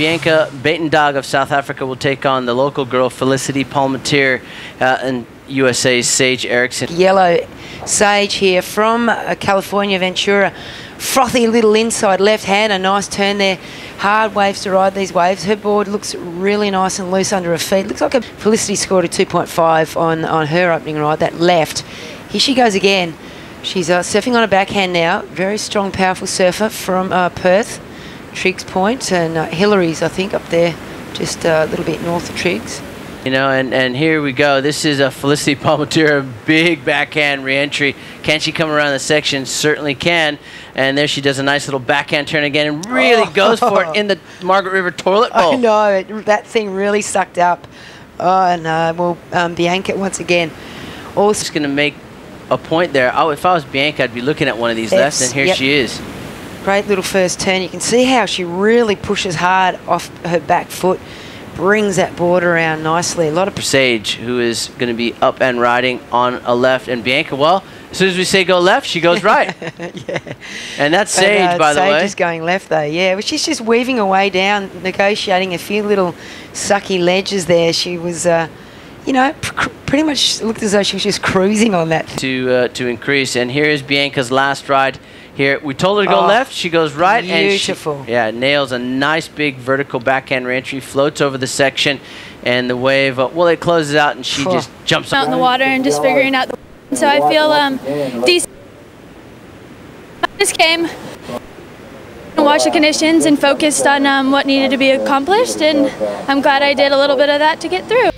Bianca Buitendag of South Africa will take on the local girl Felicity Palmateer uh, and USA's Sage Erickson. Yellow Sage here from uh, California, Ventura. Frothy little inside left hand, a nice turn there. Hard waves to ride these waves. Her board looks really nice and loose under her feet. Looks like a Felicity scored a 2.5 on, on her opening ride, that left. Here she goes again. She's uh, surfing on a backhand now. Very strong, powerful surfer from uh, Perth, Triggs Point, and uh, Hillary's, I think, up there, just uh, a little bit north of Triggs. You know, and, and here we go. This is a Felicity Palmateer, big backhand reentry. Can she come around the section? Certainly can. And there she does a nice little backhand turn again and really oh. goes for it in the Margaret River toilet bowl. I know, it, that thing really sucked up. Oh, and uh, well, um, Bianca once again. Also, just going to make a point there. Oh, if I was Bianca, I'd be looking at one of these lefts, and here yep. she is. Great little first turn. You can see how she really pushes hard off her back foot brings that board around nicely. A lot of Sage, who is going to be up and riding on a left, and Bianca. Well, as soon as we say go left, she goes right. yeah, and that's Sage, and, uh, by the Sage way. Sage is going left though. Yeah, but she's just weaving her way down, negotiating a few little sucky ledges there. She was. Uh, you know, pr pretty much looked as though she was just cruising on that. To uh, to increase, and here is Bianca's last ride here. We told her to go oh, left. She goes right. Beautiful. And she, yeah, nails a nice big vertical backhand reentry, floats over the section, and the wave, uh, well, it closes out, and she just jumps out in the water and just figuring out the. So I feel um, these just came and watched the conditions and focused on um, what needed to be accomplished, and I'm glad I did a little bit of that to get through.